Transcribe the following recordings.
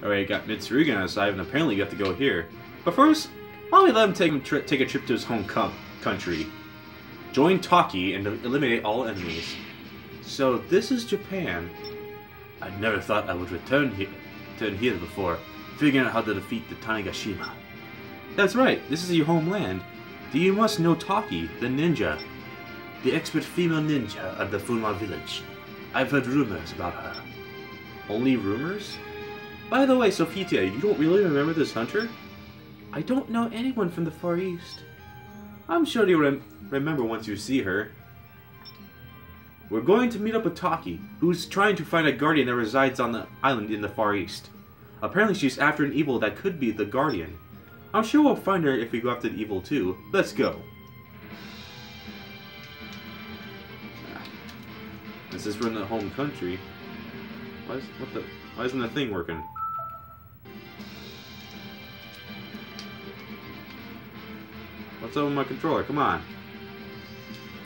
Oh, Alright, got Mitsurugi on his side, and apparently you have to go here. But first, why don't we let him take, him take a trip to his home country? Join Taki and eliminate all enemies. So, this is Japan. I never thought I would return here, return here before, figuring out how to defeat the Tanegashima. That's right, this is your homeland. You must know Taki, the ninja. The expert female ninja of the Fuma village. I've heard rumors about her. Only rumors? By the way, Sophitia, you don't really remember this hunter? I don't know anyone from the Far East. I'm sure you'll rem remember once you see her. We're going to meet up with Taki, who's trying to find a guardian that resides on the island in the Far East. Apparently she's after an evil that could be the guardian. I'm sure we'll find her if we go after the evil too. Let's go. This is from the home country. Why is, what the, why isn't the thing working? Up with my controller? Come on.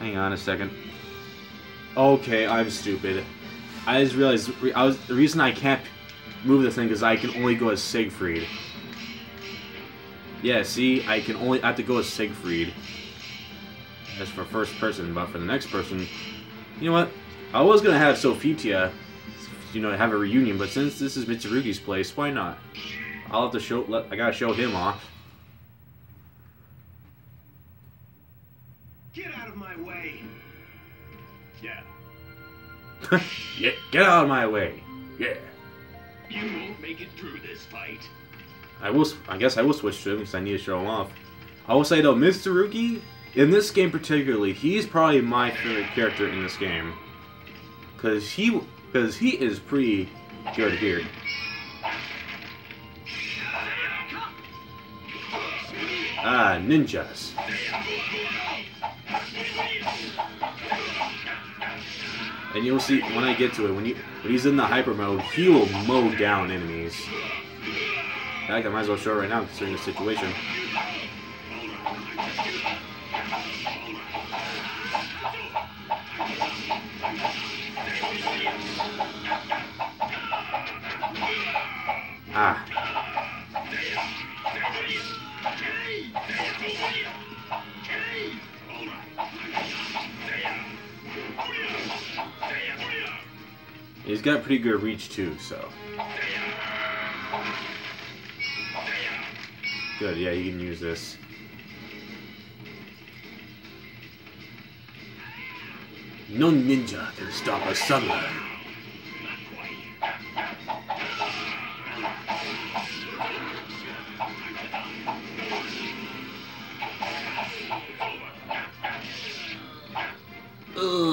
Hang on a second. Okay, I'm stupid. I just realized I was the reason I can't move this thing is I can only go as Siegfried. Yeah, see, I can only have to go as Siegfried. As for first person, but for the next person, you know what? I was gonna have Sophitia, you know, have a reunion, but since this is Mitsurugi's place, why not? I'll have to show. Let, I gotta show him off. Yeah. yeah, get out of my way. Yeah. You won't make it through this fight. I will. I guess I will switch to him because I need to show him off. I will say though, Mr. Mitsurugi, in this game particularly, he's probably my favorite character in this game. Cause he, cause he is pretty good here. Ah, ninjas. And you'll see when I get to it, when he when he's in the hyper mode, he will mow down enemies. In fact, I might as well show it right now considering the situation. Ah. He's got pretty good reach too, so. Good, yeah, you can use this. No ninja can stop a samurai. Ugh.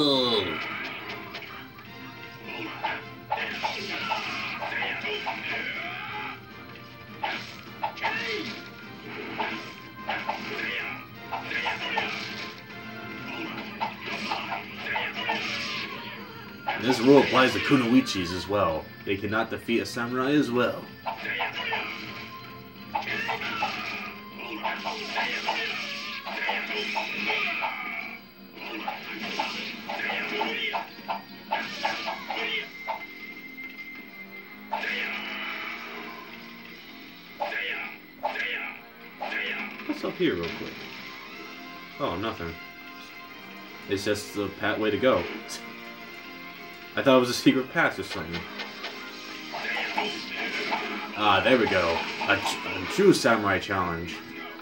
Rule applies to Kunoichis as well. They cannot defeat a samurai as well. What's up here real quick? Oh, nothing. It's just the pat way to go. I thought it was a secret pass or something. Ah, there we go. A, a true samurai challenge.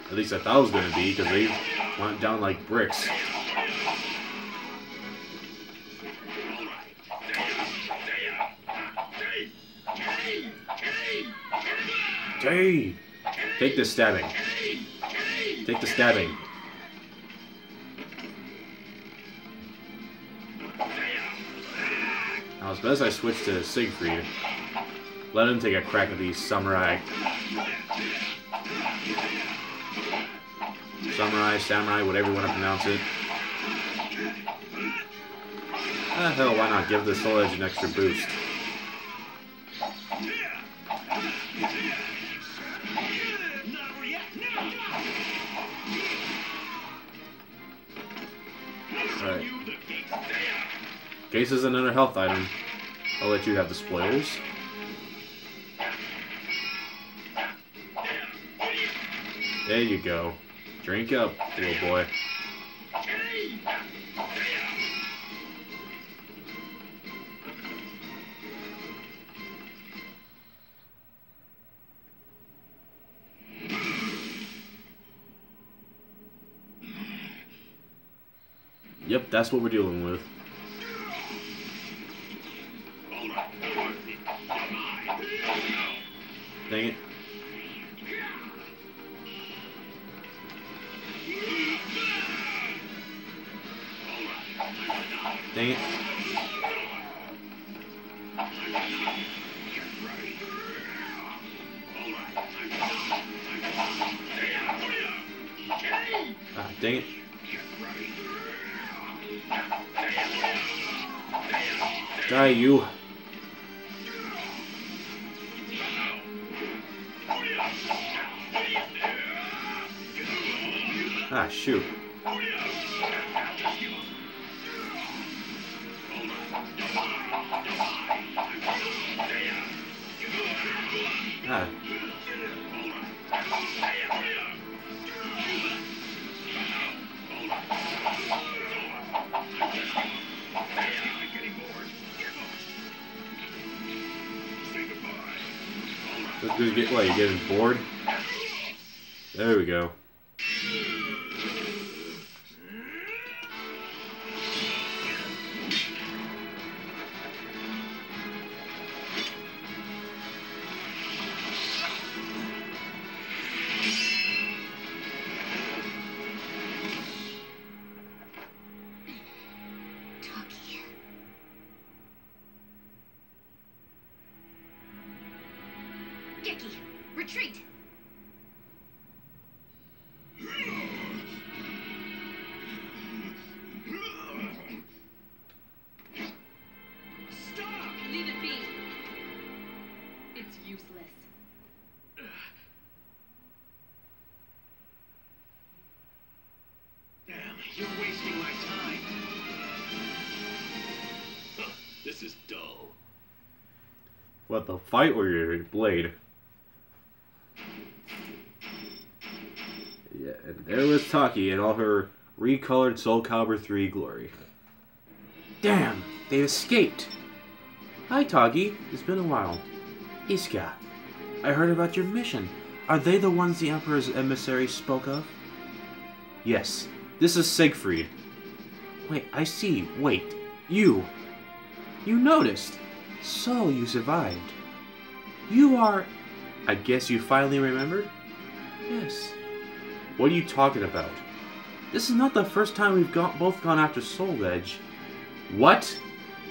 At least I thought it was going to be, because they went down like bricks. Take the stabbing. Take the stabbing. As best I switch to Siegfried, let him take a crack at these samurai. Samurai, samurai, whatever you want to pronounce it. Ah, hell, why not give the Soul Edge an extra boost? Alright. Case is another health item. I'll let you have the spoilers. There you go. Drink up, little boy. Yep, that's what we're dealing with. Dang it. Ah, dang it. Die, you. Ah. Let's get what, you getting bored? There we go. Retreat! Stop! Leave it be. It's useless. Damn, you're wasting my time. Huh, this is dull. What, the fight or your blade? And there was Taki in all her recolored Soul Calibur 3 glory. Damn, they escaped! Hi, Taki. It's been a while. Iska, I heard about your mission. Are they the ones the Emperor's emissary spoke of? Yes, this is Siegfried. Wait, I see. Wait, you. You noticed. So you survived. You are. I guess you finally remembered? Yes. What are you talking about? This is not the first time we've got, both gone after Soul Edge. What?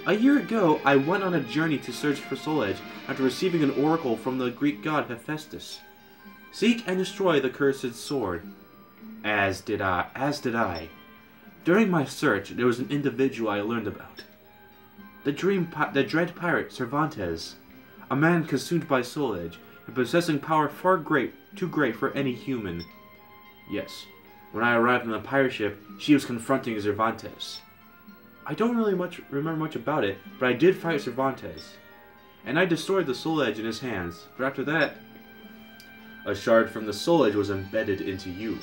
A year ago, I went on a journey to search for Soul Edge after receiving an oracle from the Greek god Hephaestus. Seek and destroy the cursed sword. As did I. As did I. During my search, there was an individual I learned about. The dream, the dread pirate Cervantes, a man consumed by soul edge and possessing power far great, too great for any human. Yes, when I arrived on the pirate ship, she was confronting Cervantes. I don't really much remember much about it, but I did fight Cervantes, and I destroyed the soul edge in his hands. But after that, a shard from the soul edge was embedded into you.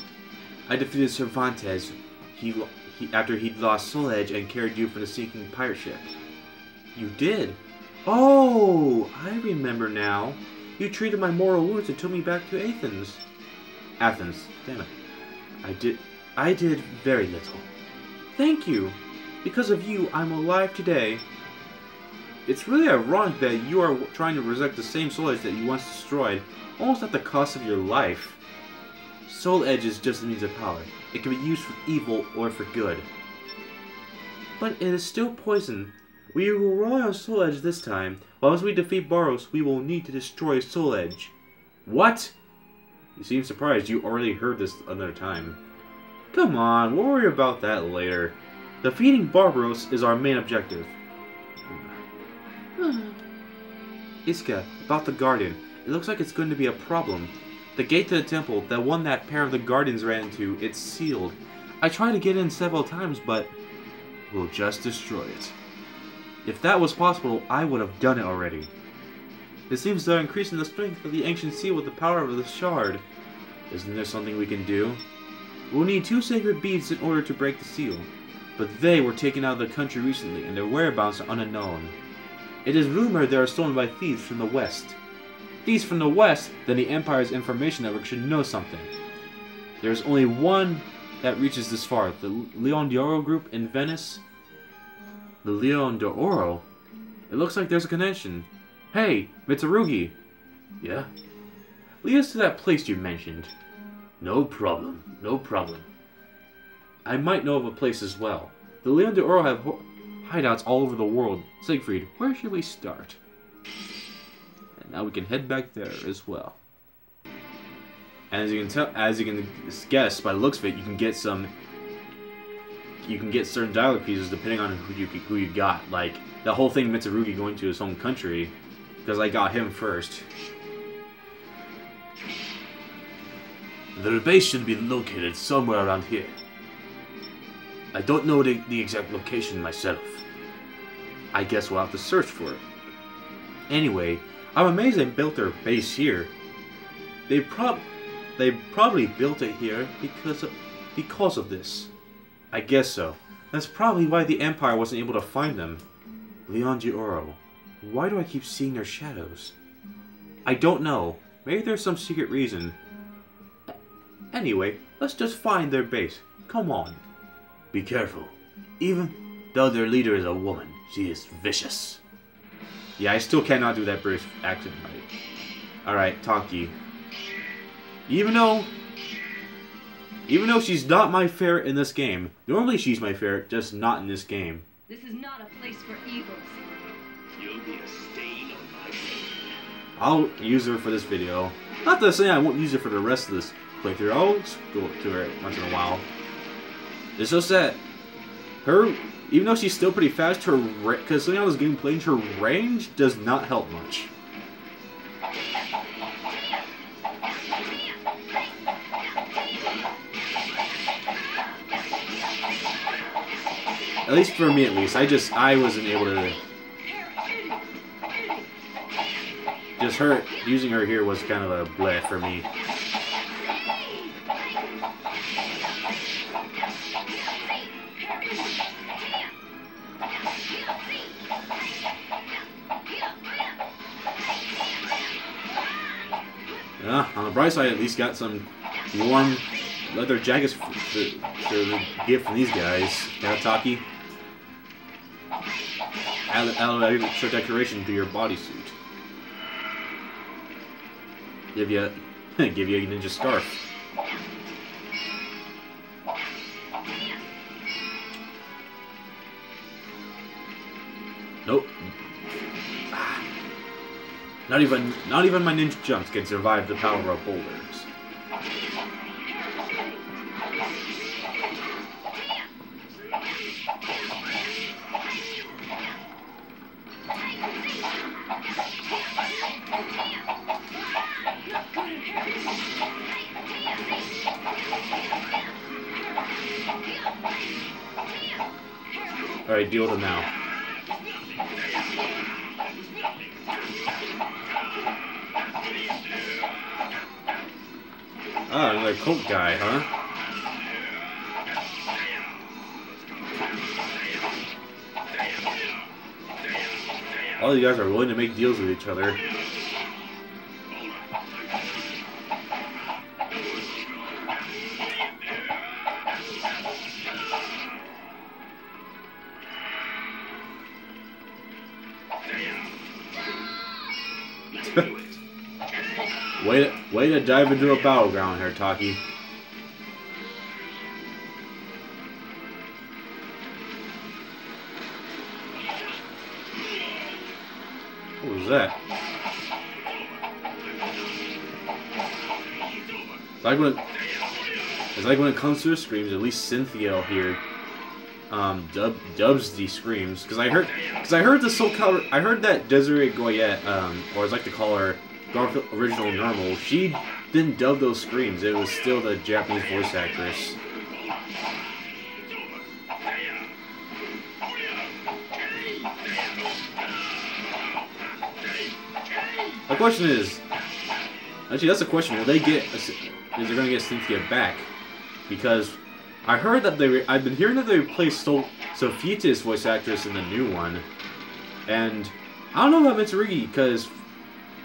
I defeated Cervantes. He, he after he'd lost soul edge and carried you from the sinking pirate ship. You did? Oh, I remember now. You treated my mortal wounds and took me back to Athens. Athens, damn it. I did. I did very little. Thank you. Because of you, I'm alive today. It's really ironic that you are trying to resurrect the same soul edge that you once destroyed, almost at the cost of your life. Soul edge is just a means of power. It can be used for evil or for good. But it is still poison. We will rely on Soul Edge this time. Once we defeat Boros, we will need to destroy Soul Edge. What? You seem surprised. You already heard this another time. Come on, we'll worry about that later. Defeating Barbaros is our main objective. Mm-hmm. Iska, about the garden. It looks like it's going to be a problem. The gate to the temple, the one that pair of the guardians ran into, it's sealed. I tried to get in several times, but we'll just destroy it. If that was possible, I would have done it already. It seems they're increasing the strength of the ancient seal with the power of the shard. Isn't there something we can do? We'll need two sacred beads in order to break the seal. But they were taken out of the country recently, and their whereabouts are unknown. It is rumored they are stolen by thieves from the west. Thieves from the west, then the Empire's information network should know something. There is only one that reaches this far, the Leon d'Oro group in Venice. The Leon d'Oro? It looks like there's a connection. Hey, Mitsurugi! Yeah? Lead us to that place you mentioned. No problem, no problem. I might know of a place as well. The Leon d'Oro have hideouts all over the world. Siegfried, where should we start? And now we can head back there as well. And as you can tell, as you can guess by the looks of it, you can get some. You can get certain dialogue pieces depending on who you who you got. Like the whole thing, Mitsurugi going to his home country, because I got him first. The base should be located somewhere around here. I don't know the, the exact location myself. I guess we'll have to search for it. Anyway, I'm amazed they built their base here. They prob they probably built it here because of, because of this. I guess so. That's probably why the Empire wasn't able to find them. Leon. Why do I keep seeing their shadows? I don't know. Maybe there's some secret reason. Anyway, let's just find their base. Come on. Be careful. Even though their leader is a woman, she is vicious. Yeah, I still cannot do that British accent right. Alright, Taki. Even though... Even though she's not my favorite in this game, normally she's my favorite, just not in this game. This is not a place for eagles. I'll use her for this video. Not to say I won't use her for the rest of this playthrough. I'll go to her once in a while. It's just that her, even though she's still pretty fast, her because something else getting played, her range does not help much. At least for me, at least, I just I wasn't able to. Just her using her here was kind of a bleh for me. Yeah, on the bright side, at least got some warm leather jackets f- to, to give from these guys. Yeah, Taki. Add, add extra decoration to your bodysuit. Give you, give you a ninja scarf. Nope. Ah. Not even, not even my ninja jumps can survive the power of boulders. Ah, another coke guy, huh? All you guys are willing to make deals with each other. Way, to, dive into a battleground here, Taki. What was that? It's like when it, it's like when it comes to the screams, at least Cynthia here um, dub, dubs these screams because I heard because I heard the soul color I heard that Desiree Goyette um, or as I like to call her Garfield original Nermal she didn't dub those screams it was still the Japanese voice actress. My question is actually that's the question. Will they get is they're gonna get Cynthia back? Because I heard that they. I've been hearing that they replaced Sol- Sophia's voice actress in the new one, and I don't know about Mitsurugi because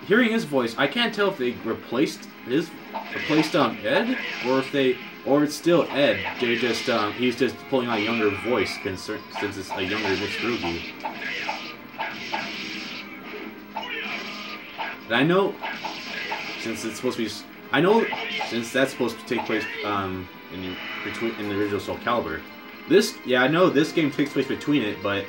hearing his voice, I can't tell if they replaced his replaced um Ed or if they or it's still Ed. They just um he's just pulling out a younger voice concern, since it's a younger Mitsurugi. And I know since it's supposed to be I know since that's supposed to take place um in the, between in the original Soul Calibur. This yeah I know this game takes place between it, but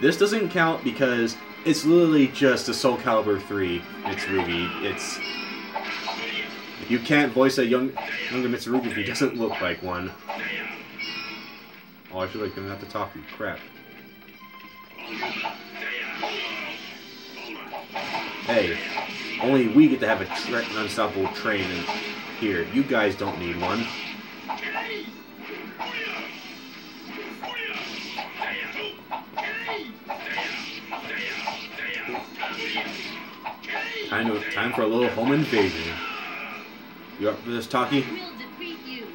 this doesn't count because it's literally just a Soul Calibur 3 Mitsurugi. It's you can't voice a young younger Mitsurugi if he doesn't look like one. Oh, I feel like I'm gonna have to talk to you. Crap. Hey, only we get to have a tra- an unstoppable train in here. You guys don't need one. Time, to, time for a little home invasion. You up for this, Taki? We'll defeat you.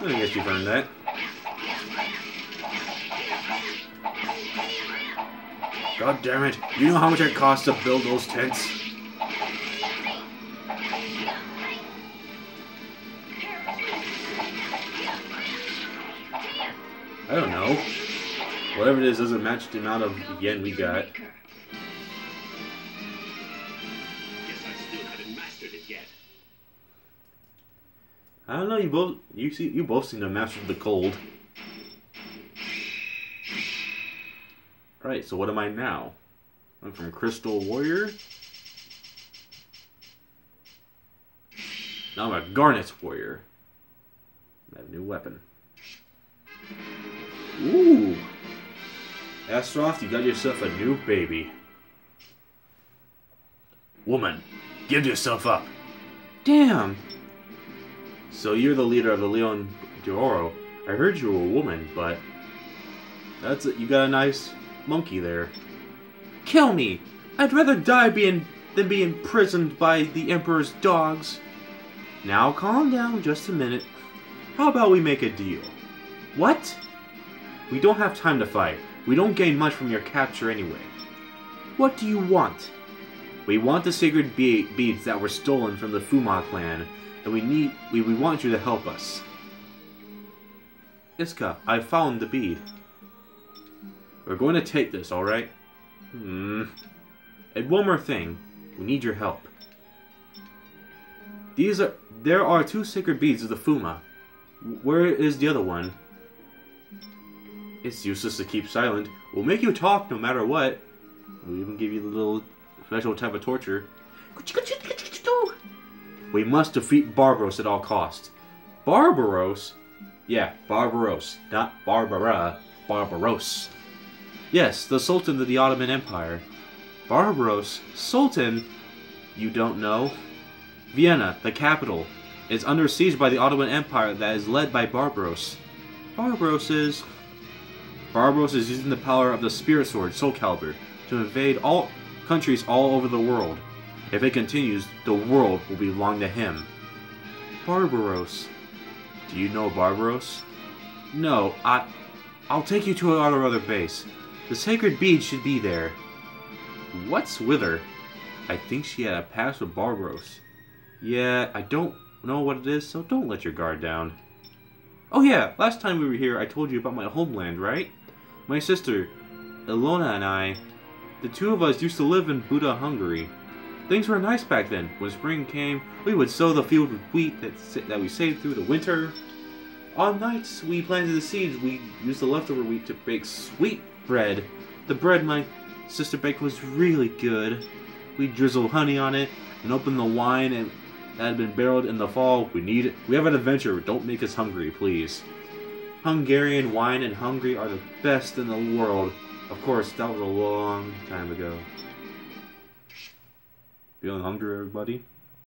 I guess you've earned that. God damn it. You know how much it costs to build those tents? Whatever it is doesn't match the amount of yen we got. I still haven't mastered it yet. I don't know, you both you see you both seem to have mastered the cold. Right, so what am I now? I'm from Crystal Warrior. Now I'm a Garnet Warrior. I have a new weapon. Ooh! Astaroth, you got yourself a new baby. Woman, give yourself up. Damn! So you're the leader of the Leon D'Oro. I heard you were a woman, but that's it. You got a nice monkey there. Kill me! I'd rather die being than be imprisoned by the Emperor's dogs. Now calm down just a minute. How about we make a deal? What? We don't have time to fight. We don't gain much from your capture anyway. What do you want? We want the sacred be- beads that were stolen from the Fuma clan, and we need we, we want you to help us. Iska, I found the bead. We're going to take this, alright? Hmm. And one more thing. We need your help. These are there are two sacred beads of the Fuma. Where is the other one? It's useless to keep silent. We'll make you talk no matter what. We'll even give you the little special type of torture. We must defeat Barbaros at all costs. Barbaros? Yeah, Barbaros, not Barbara. Barbaros. Yes, the Sultan of the Ottoman Empire. Barbaros? Sultan? You don't know? Vienna, the capital, is under siege by the Ottoman Empire that is led by Barbaros. Barbaros is... Barbaros is using the power of the Spirit Sword, Soul Calibur, to invade all countries all over the world. If it continues, the world will belong to him. Barbaros. Do you know Barbaros? No, I... I'll take you to our other base. The sacred bead should be there. What's with her? I think she had a past with Barbaros. Yeah, I don't know what it is, so don't let your guard down. Oh yeah, last time we were here, I told you about my homeland, right? My sister, Ilona and I, the two of us used to live in Buda, Hungary. Things were nice back then. When spring came, we would sow the field with wheat that, that we saved through the winter. On nights we planted the seeds, we used the leftover wheat to bake sweet bread. The bread my sister baked was really good. We drizzled honey on it and opened the wine and that had been barreled in the fall. We need it. We have an adventure. Don't make us hungry, please. Hungarian wine and Hungary are the best in the world. Of course, that was a long time ago. Feeling hungry, everybody?